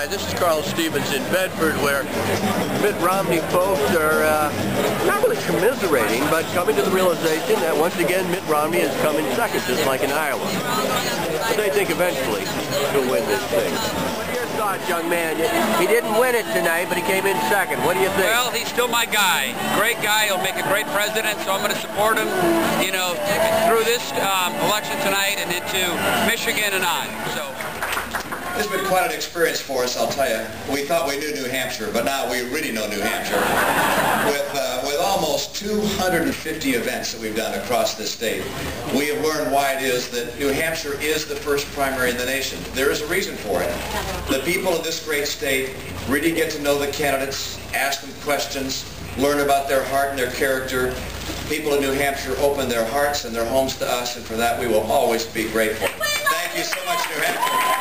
Hi, this is Carl Stevens in Bedford, where Mitt Romney folks are uh, not really commiserating, but coming to the realization that once again Mitt Romney is coming second, just like in Iowa. But they think eventually he'll win this thing. What are your thoughts, young man? He didn't win it tonight, but he came in second. What do you think? Well, he's still my guy. Great guy. He'll make a great president, so I'm going to support him, you know, through this um, election tonight and into Michigan and on. So. It's been quite an experience for us, I'll tell you. We thought we knew New Hampshire, but now we really know New Hampshire. With, uh, with almost 250 events that we've done across this state, we have learned why it is that New Hampshire is the first primary in the nation. There is a reason for it. The people of this great state really get to know the candidates, ask them questions, learn about their heart and their character. People in New Hampshire open their hearts and their homes to us, and for that we will always be grateful. Thank you so much, New Hampshire.